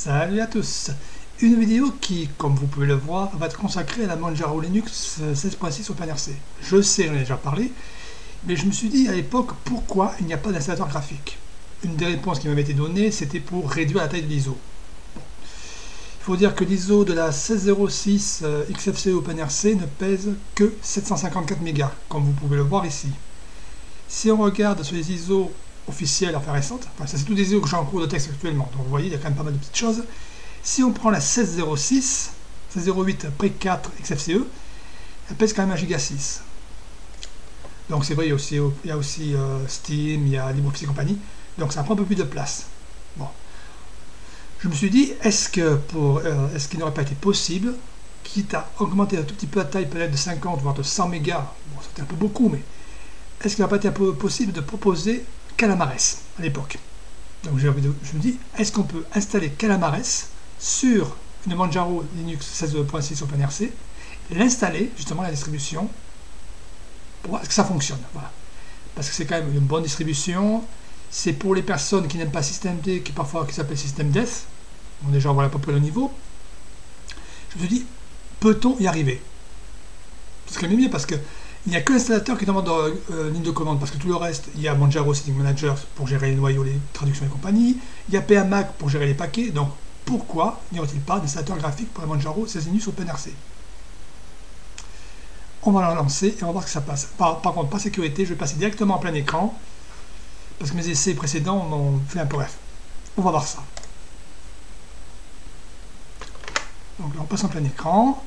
Salut à tous Une vidéo qui, comme vous pouvez le voir, va être consacrée à la Manjaro Linux 16.6 OpenRC. Je sais, on en déjà parlé, mais je me suis dit à l'époque, pourquoi il n'y a pas d'installateur graphique? Une des réponses qui m'avait été donnée, c'était pour réduire la taille de l'ISO. Il faut dire que l'ISO de la 1606 XFCE OpenRC ne pèse que 754 mégas, comme vous pouvez le voir ici. Si on regarde sur les ISO officielle, enfin récente. Enfin, ça, c'est tous des ISO que j'ai en cours de texte actuellement. Donc, vous voyez, il y a quand même pas mal de petites choses. Si on prend la 1606, 1608 Pre 4 XFCE, elle pèse quand même 1 giga 6. Donc, c'est vrai, il y a aussi, il y a aussi euh, Steam, il y a LibreOffice et compagnie. Donc, ça prend un peu plus de place. Bon. Je me suis dit, est-ce que euh, est-ce qu'il n'aurait pas été possible, quitte à augmenter un tout petit peu la taille, peut-être de 50 voire de 100 mégas, bon, c'était un peu beaucoup, mais est-ce qu'il n'aurait pas été possible de proposer Calamares à l'époque. Donc je me dis, est-ce qu'on peut installer Calamares sur une Manjaro Linux 16.6 OpenRC, l'installer justement la distribution pour voir que ça fonctionne. Voilà. Parce que c'est quand même une bonne distribution. C'est pour les personnes qui n'aiment pas Systemd, qui parfois qui s'appelle System Death. Bon, déjà, voit à peu près le niveau. Je me dis, peut-on y arriver? C'est quand même bien parce que il n'y a que l'installateur qui demande euh, euh, ligne de commande parce que tout le reste, il y a Manjaro Setting Manager pour gérer les noyaux, les traductions et compagnie. Il y a PAMac pour gérer les paquets. Donc pourquoi n'y aurait-il pas d'installateur graphique pour la Manjaro 16 Linux OpenRC On va la lancer et on va voir ce que ça passe. Par, par, contre, par sécurité, je vais passer directement en plein écran parce que mes essais précédents m'ont fait un peu bref. On va voir ça. Donc là, on passe en plein écran.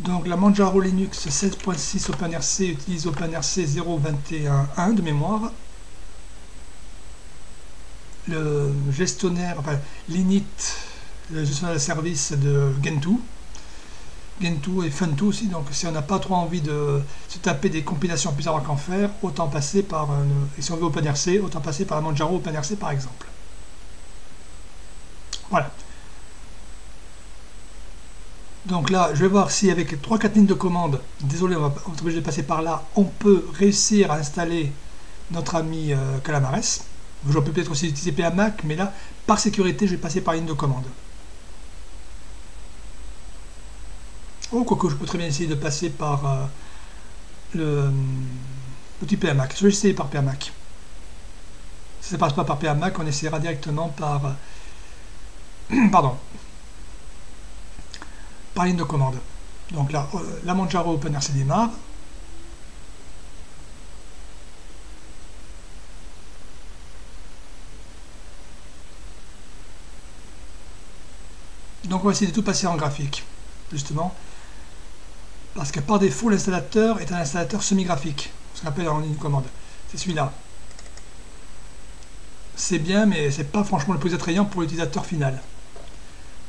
Donc la Manjaro Linux 16.6 OpenRC utilise OpenRC 0.21.1 de mémoire. Le gestionnaire, enfin l'init, le gestionnaire de service de Gentoo. Gentoo et Funtoo aussi, donc si on n'a pas trop envie de se taper des compilations plus avoir qu'en faire, autant passer par, et si on veut OpenRC, autant passer par la Manjaro OpenRC par exemple. Voilà. Donc là, je vais voir si avec 3-4 lignes de commande, désolé, on va être obligé de passer par là, on peut réussir à installer notre ami euh, Calamares. Je peux peut-être aussi utiliser PAMac, mais là, par sécurité, je vais passer par ligne de commande. Oh, quoique je peux très bien essayer de passer par euh, le petit PAMac. Je vais essayer par PAMac. Si ça ne passe pas par PAMac, on essaiera directement par... Euh, pardon, par ligne de commande. Donc là, euh, la Manjaro OpenRC démarre. Donc on va essayer de tout passer en graphique, justement. Parce que par défaut, l'installateur est un installateur semi-graphique, ce qu'on appelle en ligne de commande. C'est celui-là. C'est bien, mais c'est pas franchement le plus attrayant pour l'utilisateur final.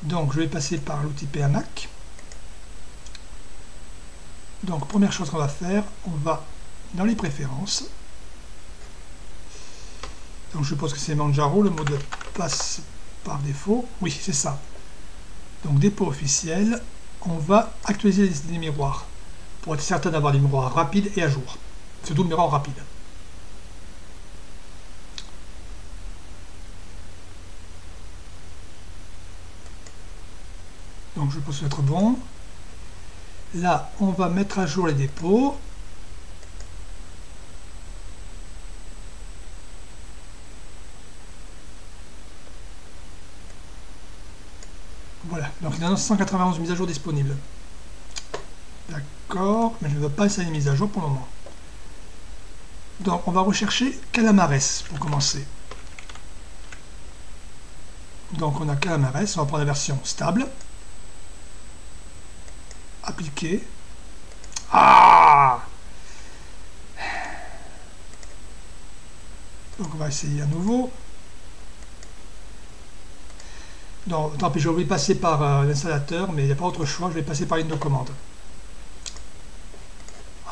Donc je vais passer par l'outil PAMac. Donc première chose qu'on va faire, on va dans les préférences. Donc je suppose que c'est Manjaro, le mot de passe par défaut. Oui, c'est ça. Donc dépôt officiel, on va actualiser les, miroirs pour être certain d'avoir des miroirs rapides et à jour. Surtout le miroir rapide. Donc je pense être bon. Là, on va mettre à jour les dépôts. Voilà, donc il y a 191 mises à jour disponibles. D'accord, mais je ne veux pas essayer les mises à jour pour le moment. Donc on va rechercher Calamares pour commencer. Donc on a Calamares, on va prendre la version stable appliquer. Ah Donc on va essayer à nouveau. Non, tant pis, je vais passer par euh, l'installateur, mais il n'y a pas autre choix, je vais passer par une de commande.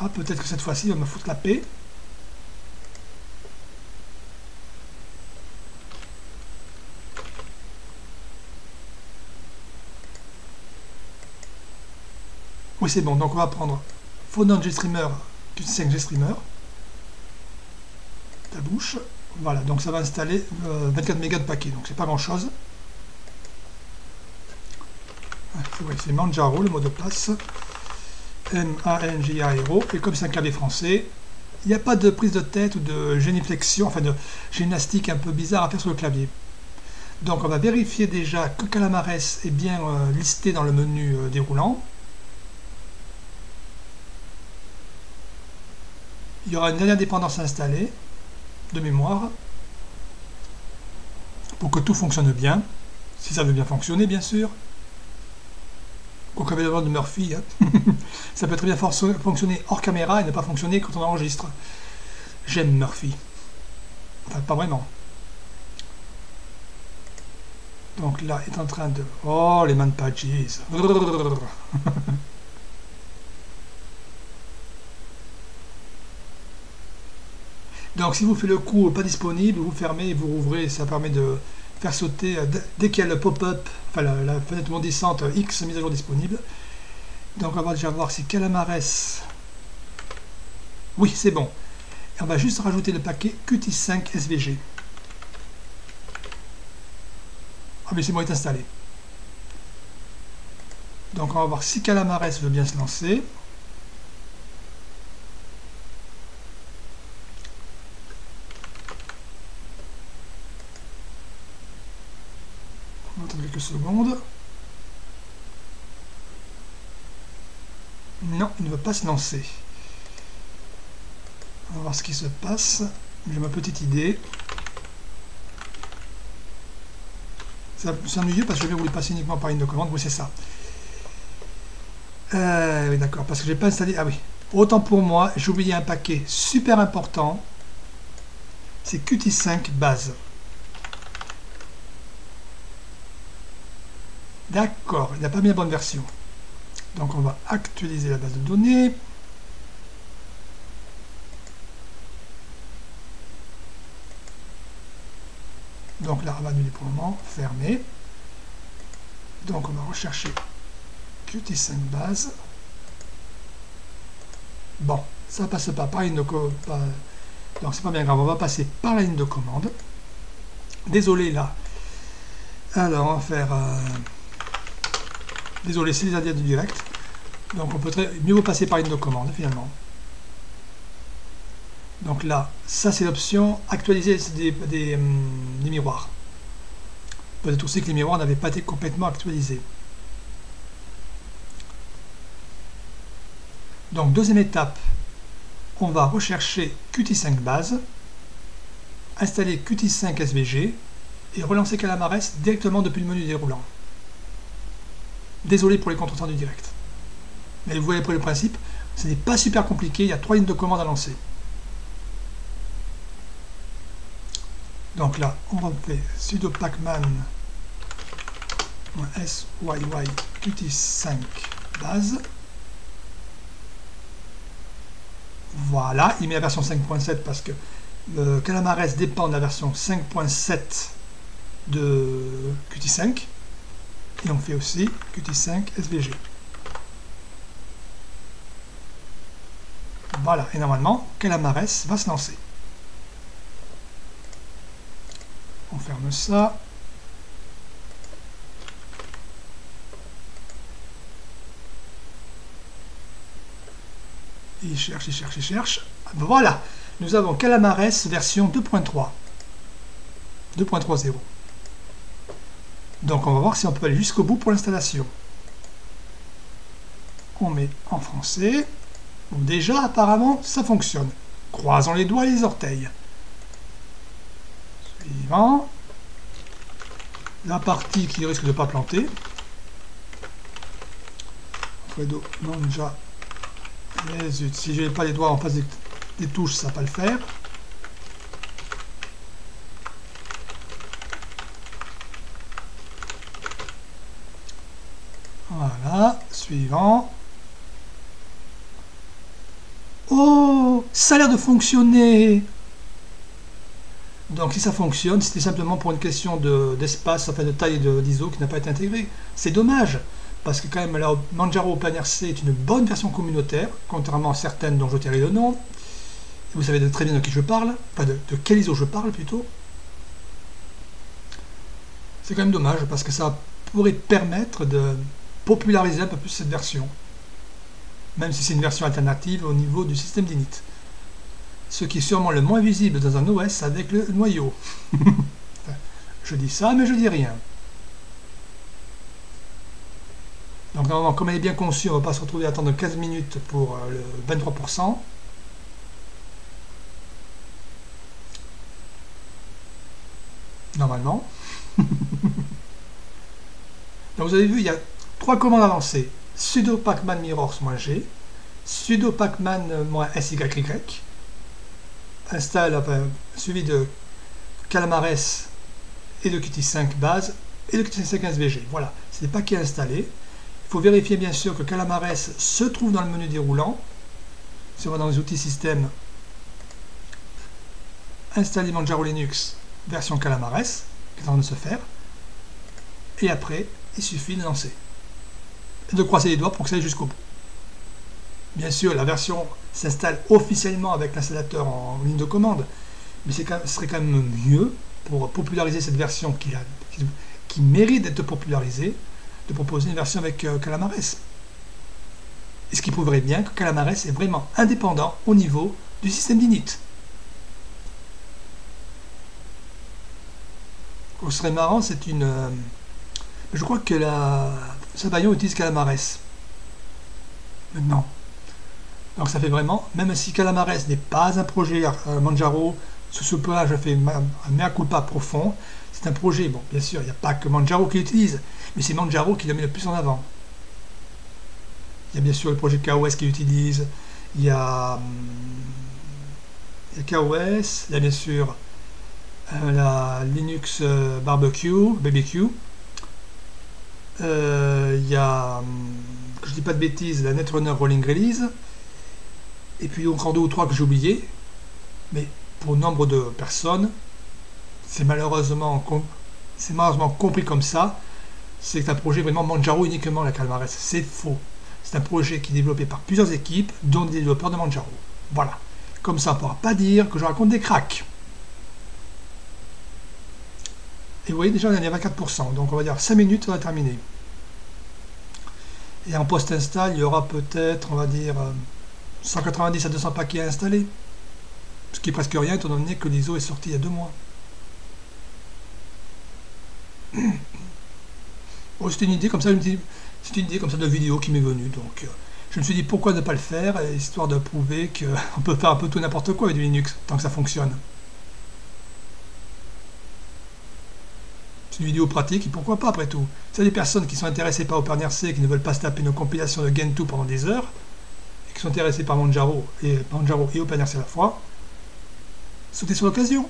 Ah, peut-être que cette fois-ci, va me foutre la paix. Oui, c'est bon. Donc, on va prendre Phonon GStreamer plus 5 GStreamer. Ta bouche. Voilà, donc ça va installer 24 mégas de paquet, donc c'est pas grand chose. c'est Manjaro, le mot de passe. M-A-N-J-A-R-O. Et comme c'est un clavier français, il n'y a pas de prise de tête ou de géniflexion, enfin de gymnastique un peu bizarre à faire sur le clavier. Donc on va vérifier déjà que Calamares est bien euh, listé dans le menu euh, déroulant. Il y aura une dernière dépendance installée de mémoire pour que tout fonctionne bien, si ça veut bien fonctionner bien sûr. Quoique de Murphy, hein. ça peut très bien fonctionner hors caméra et ne pas fonctionner quand on enregistre. J'aime Murphy. Enfin, pas vraiment. Donc là, est en train de... Oh, les man patches Donc si vous faites le coup pas disponible, vous fermez et vous rouvrez, ça permet de faire sauter, euh, dès qu'il y a le pop-up, enfin la, fenêtre mondissante euh, X mise à jour disponible. Donc on va déjà voir si Calamares... Oui, c'est bon. Et on va juste rajouter le paquet Qt5 SVG. Ah mais c'est bon, est installé. Donc on va voir si Calamares veut bien se lancer. Secondes. Non, il ne veut pas se lancer. On va voir ce qui se passe. J'ai ma petite idée. C'est ennuyeux parce que je vais vous le passer uniquement par une de commande. Oui, c'est ça. Euh, d'accord. Parce que j'ai pas installé... Ah oui. Autant pour moi, j'ai oublié un paquet super important. C'est Qt5 base. D'accord, il n'a pas mis la bonne version. Donc on va actualiser la base de données. Donc là, on va annuler pour le moment, fermé. Donc on va rechercher Qt5 base. Bon, ça passe pas par de commande. Donc c'est pas bien grave, on va passer par la ligne de commande. Désolé là. Alors on va faire... Euh, Désolé, c'est les indiens du direct. Donc on peut très, mieux vous passer par une de commande finalement. Donc là, ça c'est l'option actualiser des, hum, des, miroirs. Peut-être aussi que les miroirs n'avaient pas été complètement actualisés. Donc deuxième étape, on va rechercher Qt5 base, installer Qt5 SVG et relancer Calamares directement depuis le menu déroulant. Désolé pour les contretemps du direct. Mais vous voyez pour le principe, ce n'est pas super compliqué, il y a trois lignes de commande à lancer. Donc là, on va faire sudo pacman syy qt5 base. Voilà, il met la version 5.7 parce que le Calamares dépend de la version 5.7 de Qt5 et on fait aussi Qt5 SVG. Voilà, et normalement, Calamares va se lancer? On ferme ça. Il cherche, il cherche, il cherche. Voilà, nous avons Calamares version 2.3. 2.30. Donc on va voir si on peut aller jusqu'au bout pour l'installation. On met en français. déjà, apparemment, ça fonctionne. Croisons les doigts et les orteils. Suivant. La partie qui risque de ne pas planter. Fredo, Manja. Si je n'ai pas les doigts en face des touches, ça ne va pas le faire. Voilà, Oh, ça a l'air de fonctionner. Donc si ça fonctionne, c'était simplement pour une question d'espace, enfin de taille d'ISO qui n'a pas été intégrée. C'est dommage, parce que quand même, là, Manjaro OpenRC est une bonne version communautaire, contrairement à certaines dont je tairai le nom. Vous savez de très bien de qui je parle, enfin de, de quel ISO je parle plutôt. C'est quand même dommage parce que ça pourrait permettre de populariser un peu plus cette version. Même si c'est une version alternative au niveau du système d'init. Ce qui est sûrement le moins visible dans un OS avec le noyau. je dis ça, mais je dis rien. Donc normalement, comme elle est bien conçue, on ne va pas se retrouver à attendre 15 minutes pour euh, le 23%. Normalement. Donc vous avez vu, il y a trois commandes à lancer. sudo pacman mirrors-g, sudo pacman-syy, installe, suivi de calamares et de qt5 base et de qt5 svg. Voilà, c'est pas qui est installé. Il faut vérifier bien sûr que calamares se trouve dans le menu déroulant. Si on va dans les outils système, installer Manjaro Linux version calamares, qui est en train de se faire. Et après, il suffit de lancer. De croiser les doigts pour que ça aille jusqu'au bout. Bien sûr, la version s'installe officiellement avec l'installateur en ligne de commande, mais ce serait quand même mieux pour populariser cette version qui, qui, mérite d'être popularisée, de proposer une version avec euh, Calamares. Et ce qui prouverait bien que Calamares est vraiment indépendant au niveau du système d'init. Ce serait marrant, c'est une... Euh, je crois que la Sabayon utilise Calamares. Maintenant. Donc ça fait vraiment, même si Calamares n'est pas un projet euh, Manjaro, sur ce point-là, je fais un mea culpa profond. C'est un projet, bon, bien sûr, il n'y a pas que Manjaro qui l'utilise, mais c'est Manjaro qui le met le plus en avant. Il y a bien sûr le projet KOS qui l'utilise, il y a, hum, KOS, il y a bien sûr euh, la Linux euh, Barbecue, BBQ, euh, il y a, je dis pas de bêtises, la Netrunner Rolling Release, et puis encore deux ou trois que j'ai oubliés, mais pour nombre de personnes, c'est malheureusement, malheureusement compris comme ça, c'est un projet vraiment Manjaro uniquement la Calmares. C'est faux. C'est un projet qui est développé par plusieurs équipes, dont des développeurs de Manjaro. Voilà. Comme ça, on ne pourra pas dire que je raconte des cracks. Et vous voyez, déjà, on est à 24%. Donc, on va dire 5 minutes, on va terminer. Et en post-install, il y aura peut-être, on va dire, 190 à 200 paquets à installer. Ce qui est presque rien étant donné que l'ISO est sorti il y a deux mois. c'est une idée comme ça, c'est une idée comme ça de vidéo qui m'est venue. Donc, euh, je me suis dit pourquoi ne pas le faire, histoire de prouver qu'on peut faire un peu tout n'importe quoi avec du Linux, tant que ça fonctionne. C'est une vidéo pratique, et pourquoi pas après tout? C'est des personnes qui sont intéressées par OpenRC, qui ne veulent pas se taper une compilation de Gentoo pendant des heures, et qui sont intéressées par Manjaro et, Manjaro et OpenRC à la fois, sautez sur l'occasion.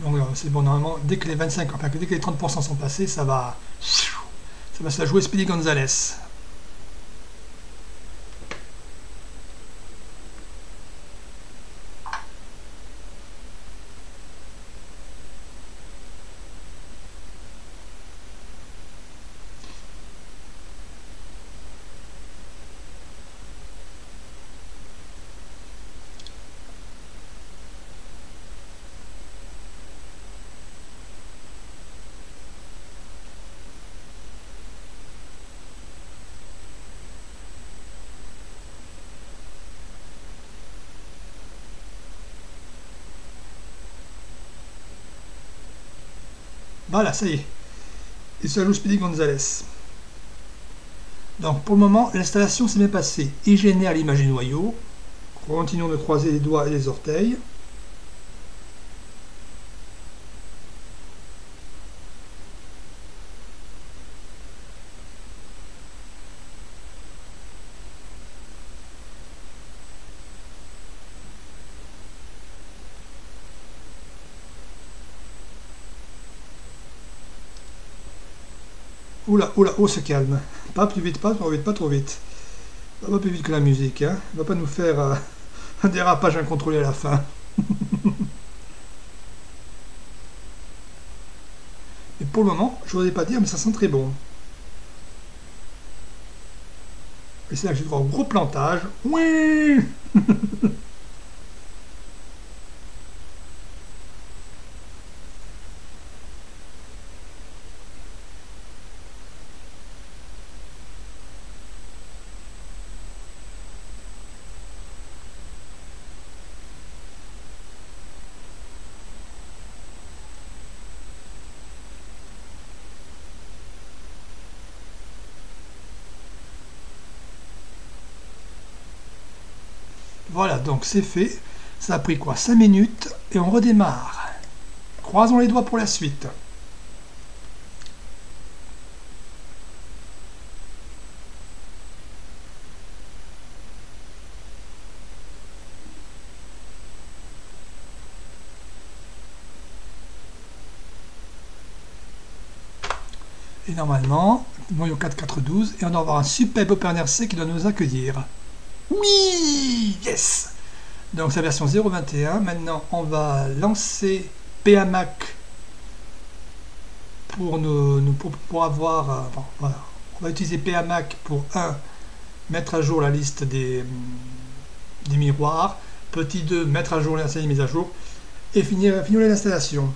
Donc euh, c'est bon, normalement, dès que les 25, enfin dès que les 30% sont passés, ça va, ça va se jouer Speedy Gonzalez. Voilà, ça y est. Il se Speedy Gonzalez. Donc pour le moment, l'installation s'est bien passée. Il génère l'image du noyau. Continuons de croiser les doigts et les orteils. Oula, oula, oh, se calme. Pas plus vite, pas trop vite, pas trop vite. Pas plus vite que la musique, hein. va pas nous faire euh, un dérapage incontrôlé à la fin. Mais pour le moment, je n'osais pas dire, mais ça sent très bon. Et c'est là que j'ai droit au gros plantage. Oui Voilà, donc c'est fait. Ça a pris quoi 5 minutes et on redémarre. Croisons les doigts pour la suite. Et normalement, noyau 4412, et on va avoir un superbe OpenRC qui doit nous accueillir. Oui Yes Donc c'est la version 0.21. Maintenant, on va lancer PAMAC pour, nous, pour, avoir... Euh. On va utiliser PAMAC pour, un, mettre à jour la liste des, des miroirs. Petit 2, mettre à jour les des mises à jour. Et finir, finir l'installation.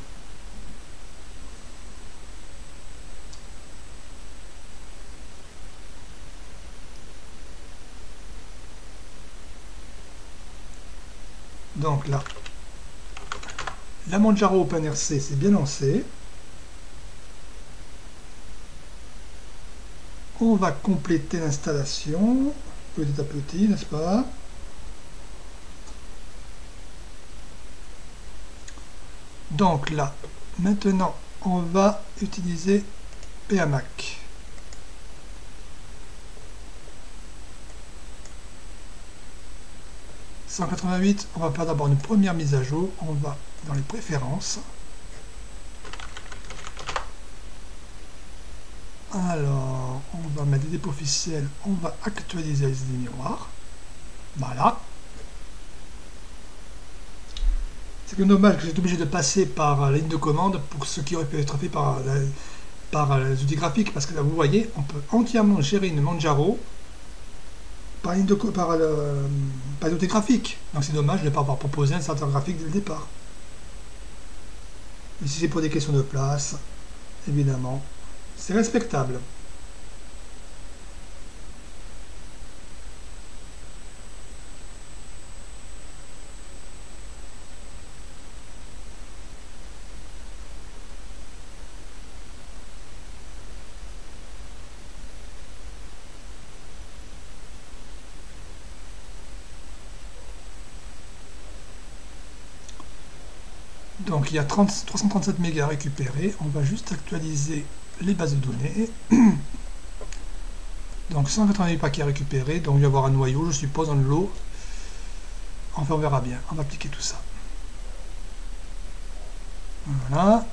Donc là, la Manjaro OpenRC c'est bien lancé. On va compléter l'installation petit à petit, n'est-ce pas? Donc là, maintenant, on va utiliser PAMAC. 188, on va faire d'abord une première mise à jour. On va dans les préférences. Alors, on va mettre des dépôts officiels. On va actualiser les miroirs. Voilà. C'est que dommage que j'ai obligé de passer par la ligne de commande pour ce qui aurait pu être fait par, par les outils graphiques. Parce que là, vous voyez, on peut entièrement gérer une Manjaro par, de, par, le, graphique. Donc c'est dommage de ne pas avoir proposé un centre graphique dès le départ. Mais si c'est pour des questions de place, évidemment, c'est respectable. Donc il y a 337 mégas récupérés. On va juste actualiser les bases de données. Donc 188 paquets récupérés. Donc il va y avoir un noyau, je suppose, dans lot. Enfin, on verra bien. On va appliquer tout ça. Voilà.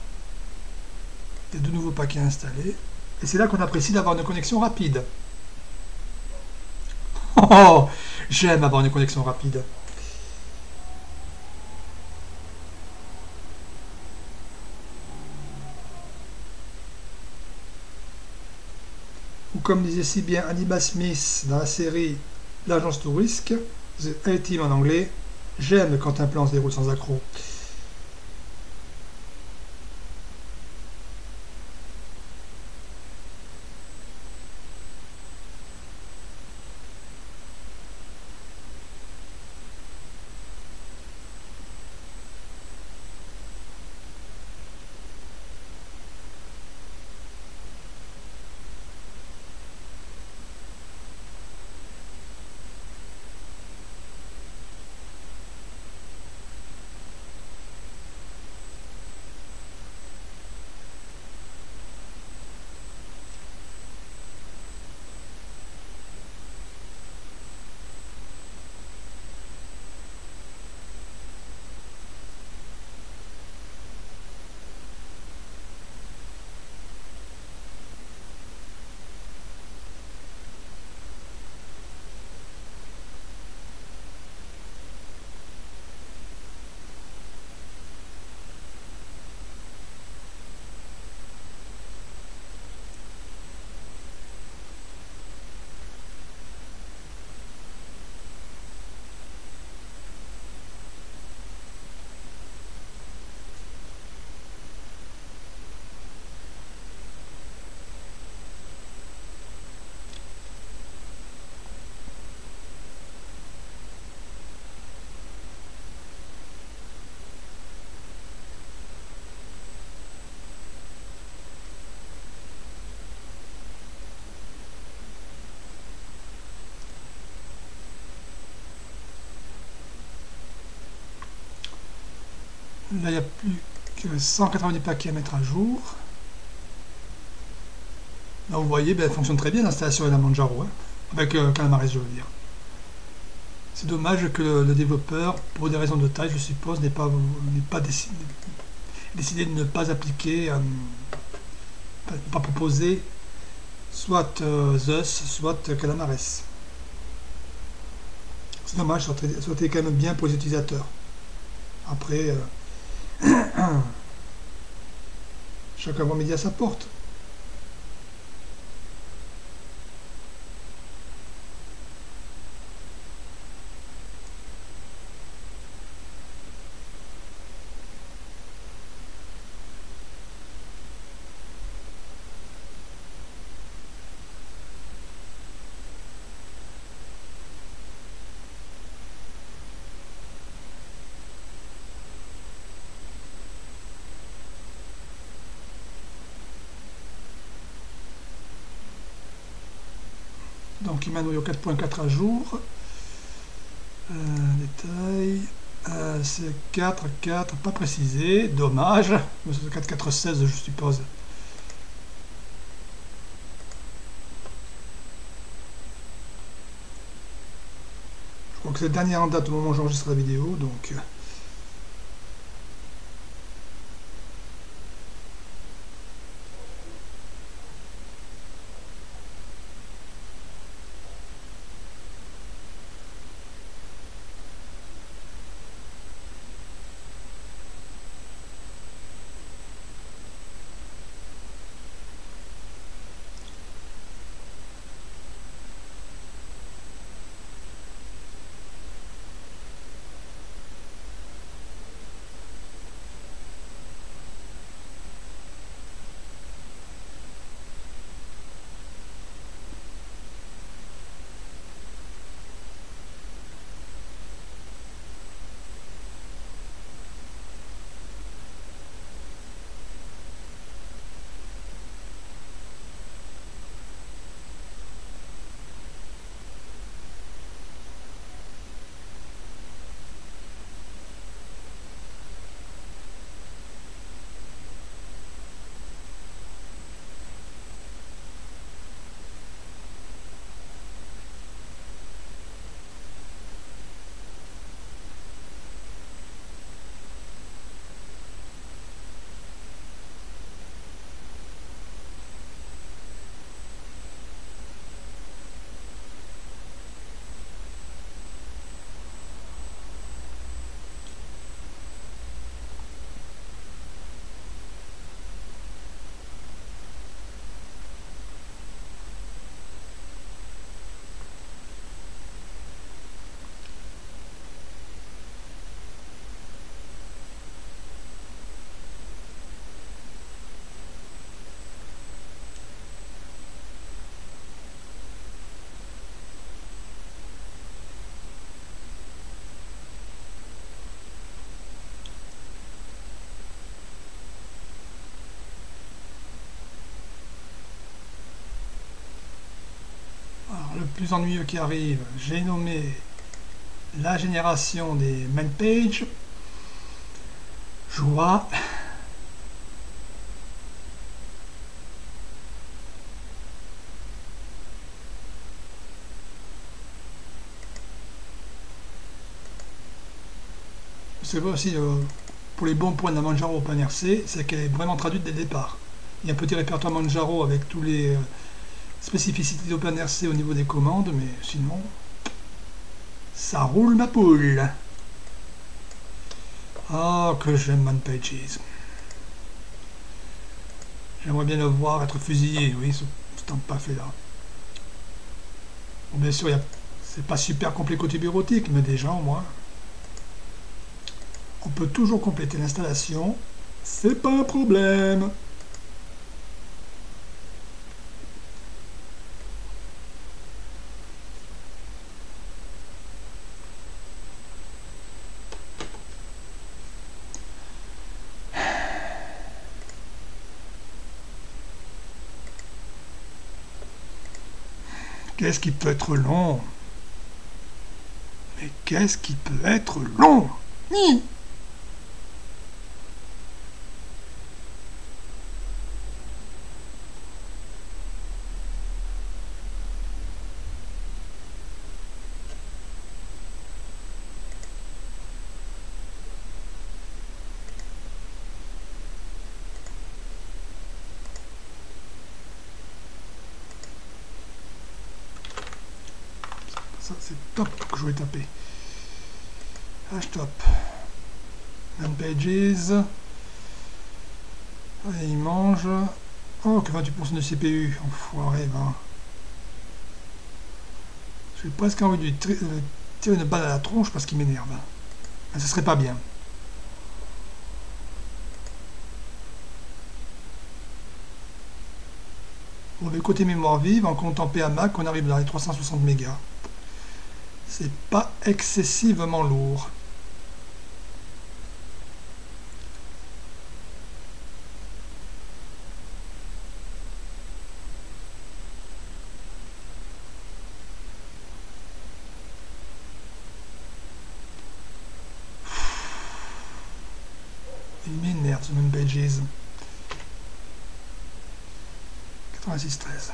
Il y a de nouveaux paquets installés. Et c'est là qu'on apprécie d'avoir une connexion rapide. Oh, J'aime avoir une connexion rapide. Comme disait si bien Anima Smith dans la série L'agence to Risk, The en anglais, j'aime quand un plan se déroule sans accroc. Là, il n'y a plus que 190 paquets à mettre à jour. Là, vous voyez, ben, elle fonctionne très bien l'installation de la Manjaro, hein, avec euh, Calamares, je veux dire. C'est dommage que le, développeur, pour des raisons de taille, je suppose, n'ait pas, pas décidé, de ne pas appliquer, euh, pas, proposer soit euh, Zeus, soit Calamares. C'est dommage, ça aurait été quand même bien pour les utilisateurs. Après, euh, chacun va midi à sa porte. Donc Imanoyo 4.4 à jour. Euh, détail. Euh, c'est 4, 4, pas précisé. Dommage. C'est 4, 4, 16 je suppose. Je crois que c'est le dernier en date au moment où j'enregistre la vidéo. Donc... plus ennuyeux qui arrive, j'ai nommé la génération des main page. Joie. C'est aussi euh, pour les bons points de la Manjaro au RC, c'est qu'elle est vraiment traduite dès le départ. Il y a un petit répertoire Manjaro avec tous les euh, Spécificité d'OpenRC au niveau des commandes, mais sinon, ça roule ma poule. Ah, que j'aime ManPages. J'aimerais bien le voir être fusillé, oui, ce, pas fait là. Bon, bien sûr, c'est pas super complet côté bureautique, mais déjà au moins, on peut toujours compléter l'installation. C'est pas un problème. Qu'est-ce qui peut être long? Mais qu'est-ce qui peut être long? C'est top que je vais taper. H-top. Pages. Il mange. Oh, que 28% de CPU. Enfoiré, va. J'ai presque envie de lui tirer une balle à la tronche parce qu'il m'énerve. Ce serait pas bien. Bon, mais côté mémoire vive, en comptant PAMAC, on arrive dans les 360 mégas. C'est pas excessivement lourd. Il m'énerve ce même Badges. 86 13.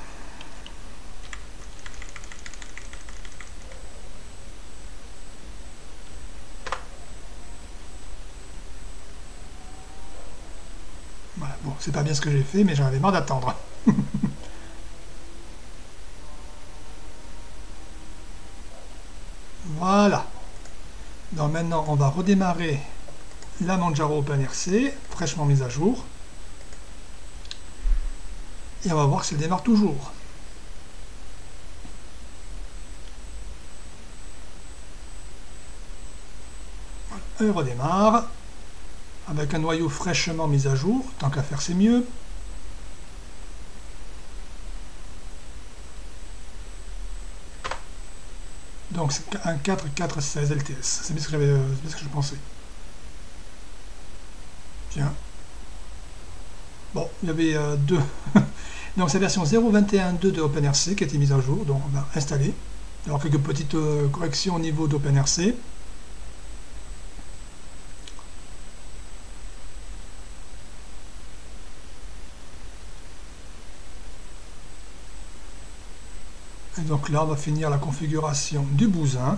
Voilà, bon, c'est pas bien ce que j'ai fait, mais j'en avais marre d'attendre. voilà. Donc maintenant, on va redémarrer la Manjaro OpenRC, fraîchement mise à jour. Et on va voir si elle démarre toujours. Elle redémarre. Avec un noyau fraîchement mis à jour. Tant qu'à faire, c'est mieux. Donc c'est un 4.4.16 LTS. C'est bien ce que j'avais ce que je pensais. Tiens. Bon, il y avait euh, deux. donc c'est la version 0.21.2 de OpenRC qui a été mise à jour, donc on va installer. Alors quelques petites euh, corrections au niveau d'OpenRC. Donc là, on va finir la configuration du bousin.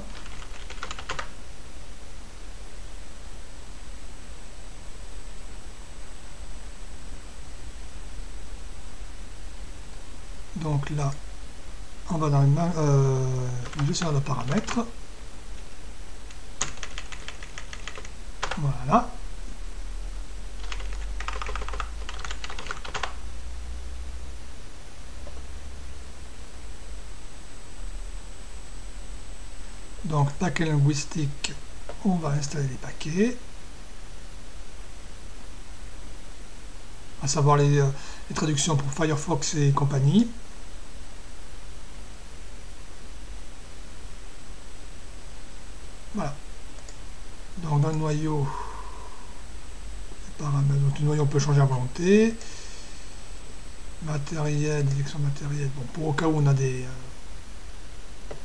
Donc là, on va dans le euh, de paramètres. Voilà. Donc, paquet linguistique, on va installer les paquets. À savoir les, euh, les traductions pour Firefox et compagnie. Voilà. Donc dans le noyau, paramètres, donc le noyau on peut changer à volonté. Matériel, direction matérielle. Bon, pour au cas où on a des euh,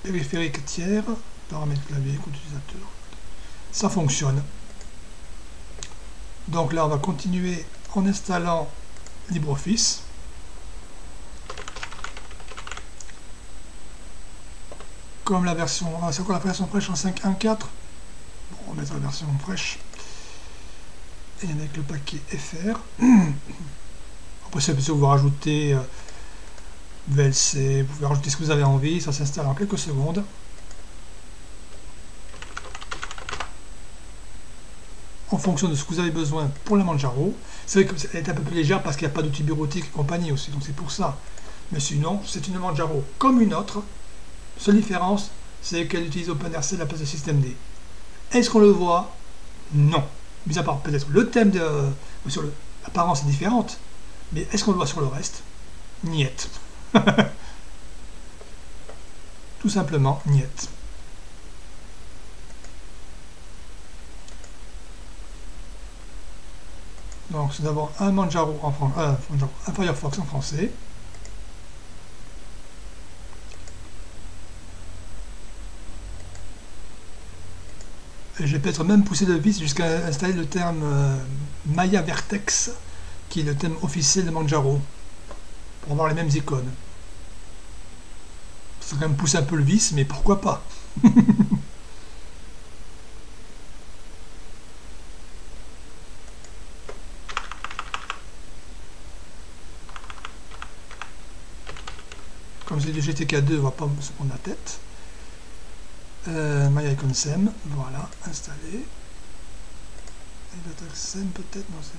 périphériques tiers, paramètres clavier, utilisateur. Ça fonctionne. Donc là, on va continuer en installant LibreOffice. Comme la version, c'est quoi la version fraîche en 5.1.4 Bon, on va mettre la version fraîche. Et avec le paquet FR. Après, c'est vous rajoutez euh, VLC, vous pouvez rajouter ce que vous avez envie, ça s'installe en quelques secondes. En fonction de ce que vous avez besoin pour la Manjaro. C'est vrai qu'elle est un peu plus légère parce qu'il n'y a pas d'outils bureautiques et compagnie aussi, donc c'est pour ça. Mais sinon, c'est une Manjaro comme une autre. Seule différence, c'est qu'elle utilise OpenRC à la place de système D. Est-ce qu'on le voit? Non. Mis à part peut-être le thème de... Euh, sur l'apparence est différente, mais est-ce qu'on le voit sur le reste? Niet. Tout simplement, niet. Donc c'est d'abord un Manjaro en français, euh, un Firefox en français. Et j'ai peut-être même poussé le vis jusqu'à installer le terme euh, Maya Vertex, qui est le thème officiel de Manjaro, pour avoir les mêmes icônes. C'est quand même pousser un peu le vis, mais pourquoi pas? Comme c'est du GTK2, on va pas se prendre la tête. Euh, MyIconSem, voilà, installé. Sem peut-être, non, c'est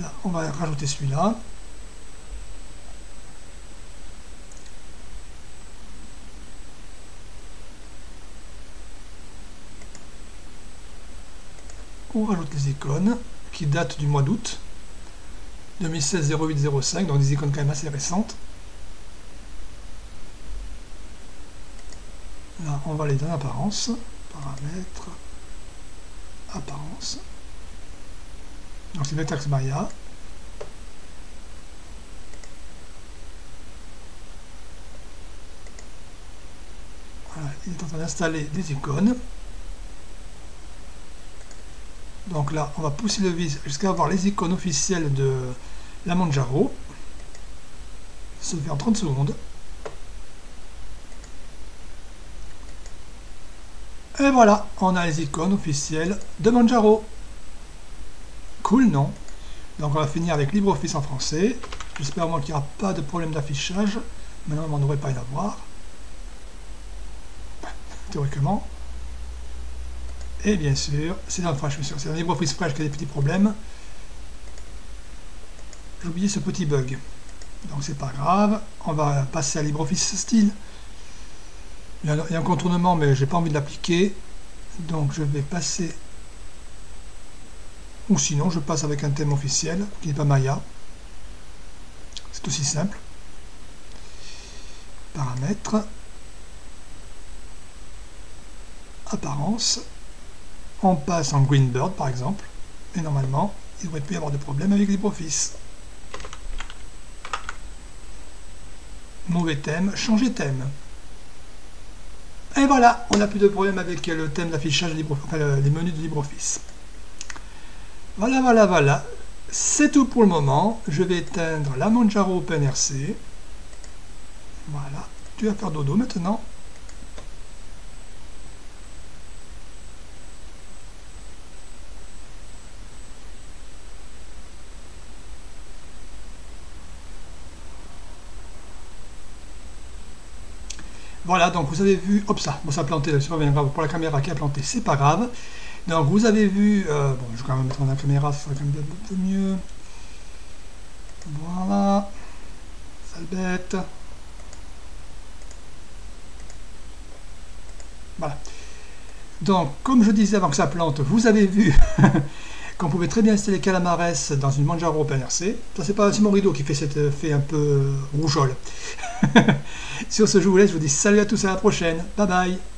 Là, on va rajouter celui-là. On rajoute les icônes qui datent du mois d'août 2016 0805, donc des icônes quand même assez récentes. Là, on va aller dans l'apparence, paramètres, apparence. Donc c'est Vectrex Maya. Voilà, il est en train d'installer des icônes. Donc là, on va pousser le vis jusqu'à avoir les icônes officielles de la Manjaro. Ça fait en 30 secondes. Et voilà, on a les icônes officielles de Manjaro. Cool, non? Donc on va finir avec LibreOffice en français. J'espère qu'il n'y aura pas de problème d'affichage. Maintenant, on ne devrait pas y avoir. Théoriquement. Et bien sûr, c'est dans le Fresh, c'est dans LibreOffice Fresh qu'il y a des petits problèmes. J'ai oublié ce petit bug. Donc c'est pas grave. On va passer à LibreOffice Style. Il y a un contournement, mais j'ai pas envie de l'appliquer. Donc je vais passer... Ou sinon, je passe avec un thème officiel, qui n'est pas Maya. C'est aussi simple. Paramètres. Apparence on passe en Greenbird par exemple, et normalement, il ne devrait plus y avoir de problème avec LibreOffice. Mauvais thème, changer thème. Et voilà, on n'a plus de problème avec le thème d'affichage, enfin, les menus de LibreOffice. Voilà, voilà, voilà. C'est tout pour le moment. Je vais éteindre la Manjaro OpenRC. Voilà. Tu vas faire dodo maintenant. Voilà, donc vous avez vu, hop ça, bon ça a planté, c'est pas bien grave, pour la caméra qui a planté, c'est pas grave. Donc vous avez vu, euh, bon je vais quand même mettre la caméra, ça sera quand même un peu mieux. Voilà, sale bête. Voilà. Donc, comme je disais avant que ça plante, vous avez vu qu'on pouvait très bien installer Calamares dans une Manjaro OpenRC. Ça, c'est pas mon rideau qui fait cet effet un peu rougeole. Sur ce, je vous laisse, je vous dis salut à tous, à la prochaine. Bye bye